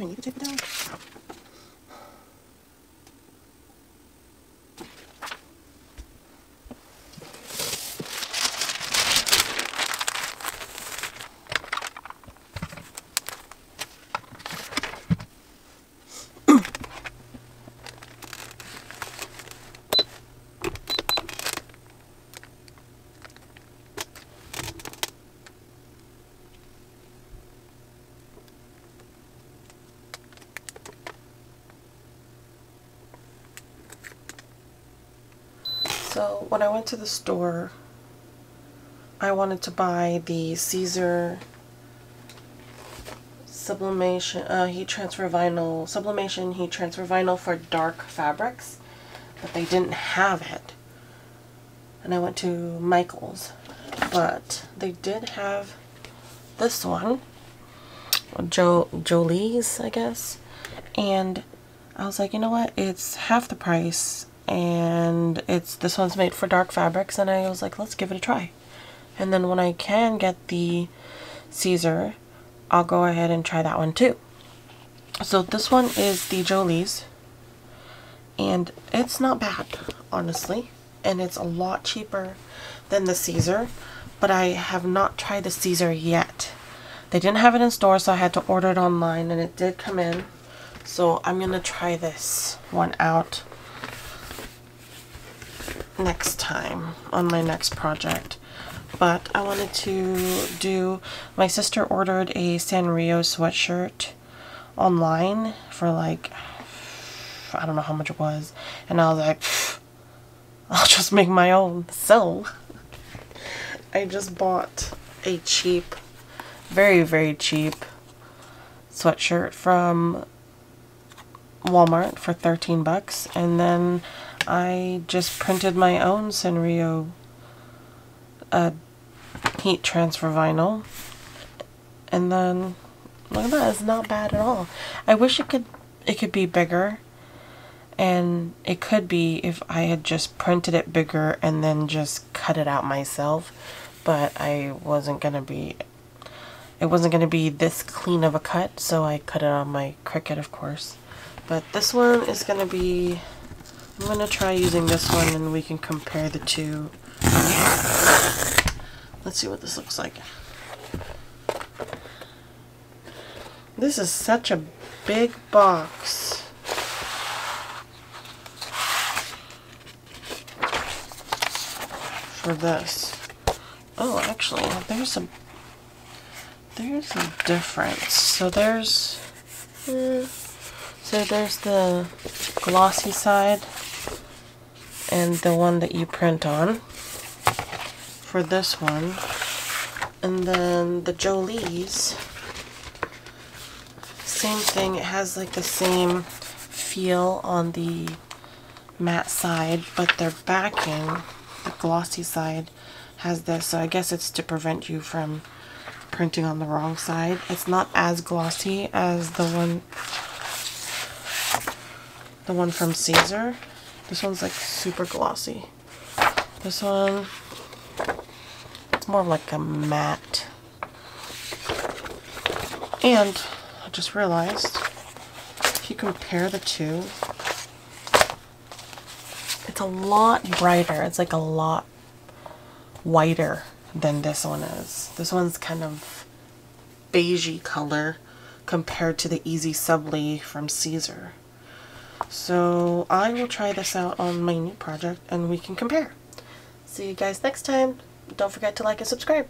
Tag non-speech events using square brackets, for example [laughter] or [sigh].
I need to tape it down? So when I went to the store, I wanted to buy the Siser sublimation uh, heat transfer vinyl sublimation heat transfer vinyl for dark fabrics, but they didn't have it. And I went to Michael's, but they did have this one, jo Jolie's, I guess, and I was like, you know what? It's half the price and it's this one's made for dark fabrics and I was like let's give it a try. And then when I can get the Siser I'll go ahead and try that one too. So this one is the Jolie's and it's not bad honestly and it's a lot cheaper than the Siser but I have not tried the Siser yet. They didn't have it in store so I had to order it online and it did come in. So I'm gonna try this one out next time on my next project. But I wanted to do, my sister ordered a Sanrio sweatshirt online for like, I don't know how much it was. And I was like, [laughs] I'll just make my own. So, I just bought a cheap, very, very cheap sweatshirt from Walmart for 13 bucks. And then I just printed my own Sanrio uh, heat transfer vinyl. And then, look at that, it's not bad at all. I wish it could, it could be bigger. And it could be if I had just printed it bigger and then just cut it out myself. But I wasn't going to be, it wasn't going to be this clean of a cut. So I cut it on my Cricut, of course. But this one is going to be I'm going to try using this one and we can compare the two. Let's see what this looks like. This is such a big box. For this. Oh, actually, there's a there's a difference. So there's uh, so there's the glossy side and the one that you print on for this one. And then the Jolie's, same thing. It has like the same feel on the matte side, but their backing, the glossy side, has this. So I guess it's to prevent you from printing on the wrong side. It's not as glossy as the one the one from Siser. This one's like super glossy. This one, it's more like a matte. And I just realized, if you compare the two, it's a lot brighter. It's like a lot whiter than this one is. This one's kind of beigey color compared to the Easy Subli from Siser. So I will try this out on my new project and we can compare. See you guys next time. Don't forget to like and subscribe.